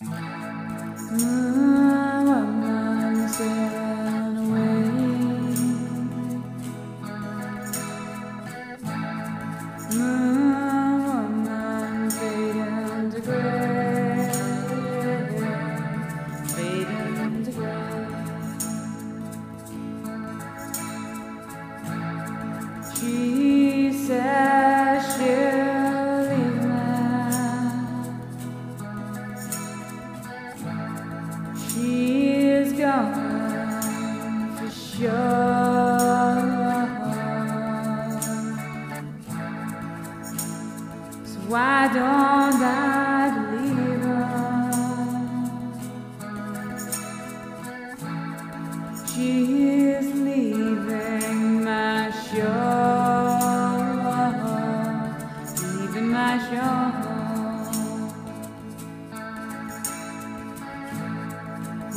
うん。She is gone for sure. So why don't I believe her? She is leaving my shore, leaving my shore.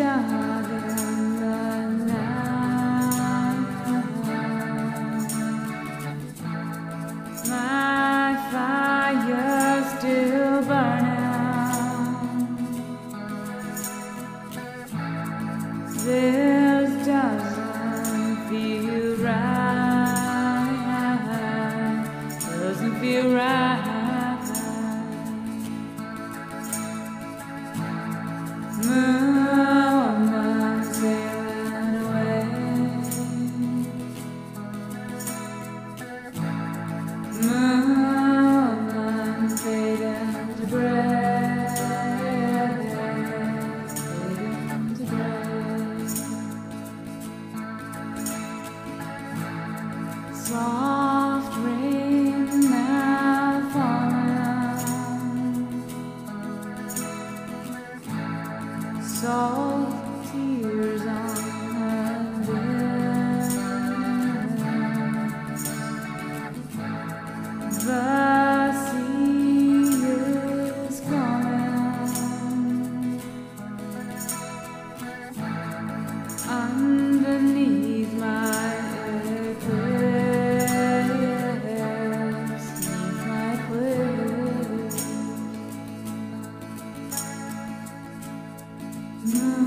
down. soft rain now falling, tears. Mm-hmm.